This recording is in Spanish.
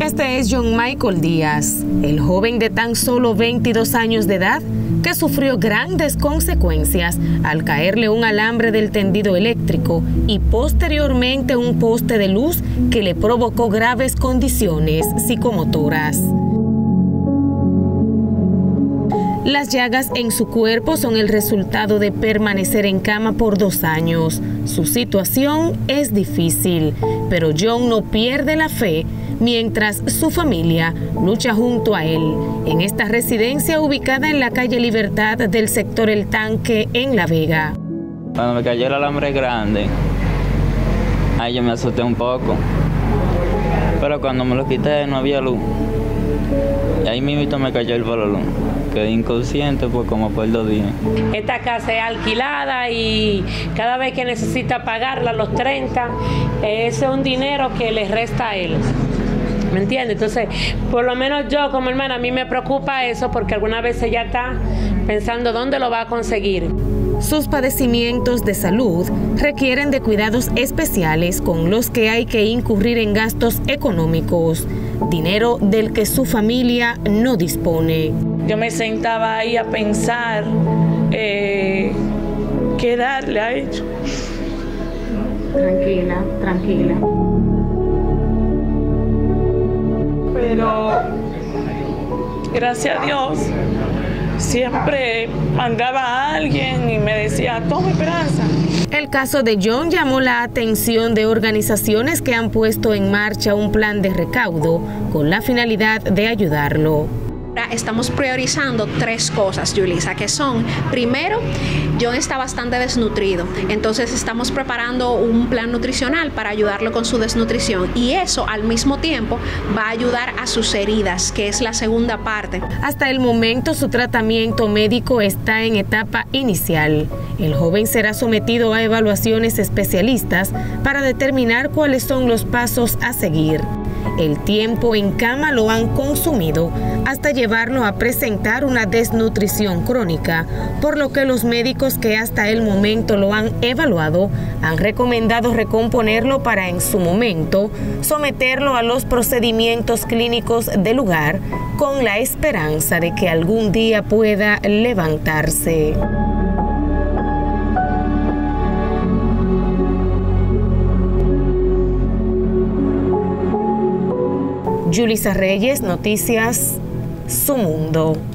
Este es John Michael Díaz, el joven de tan solo 22 años de edad que sufrió grandes consecuencias al caerle un alambre del tendido eléctrico y posteriormente un poste de luz que le provocó graves condiciones psicomotoras. Las llagas en su cuerpo son el resultado de permanecer en cama por dos años. Su situación es difícil, pero John no pierde la fe mientras su familia lucha junto a él en esta residencia ubicada en la calle Libertad del sector El Tanque en La Vega. Cuando me cayó el alambre grande, ahí yo me asusté un poco. Pero cuando me lo quité no había luz. Y ahí mismo me cayó el bololón. Quedé inconsciente pues como por dos días. Esta casa es alquilada y cada vez que necesita pagarla, los 30, ese es un dinero que le resta a él. ¿Me entiendes? Entonces, por lo menos yo como hermana, a mí me preocupa eso porque alguna vez ella está pensando dónde lo va a conseguir. Sus padecimientos de salud requieren de cuidados especiales con los que hay que incurrir en gastos económicos, dinero del que su familia no dispone. Yo me sentaba ahí a pensar eh, qué darle a ellos. Tranquila, tranquila. Pero gracias a Dios siempre mandaba a alguien y me decía, toma esperanza. El caso de John llamó la atención de organizaciones que han puesto en marcha un plan de recaudo con la finalidad de ayudarlo estamos priorizando tres cosas, Julisa, que son, primero, John está bastante desnutrido, entonces estamos preparando un plan nutricional para ayudarlo con su desnutrición y eso al mismo tiempo va a ayudar a sus heridas, que es la segunda parte. Hasta el momento su tratamiento médico está en etapa inicial. El joven será sometido a evaluaciones especialistas para determinar cuáles son los pasos a seguir. El tiempo en cama lo han consumido hasta llevarlo a presentar una desnutrición crónica, por lo que los médicos que hasta el momento lo han evaluado han recomendado recomponerlo para en su momento someterlo a los procedimientos clínicos del lugar con la esperanza de que algún día pueda levantarse. Julisa Reyes, Noticias Su Mundo.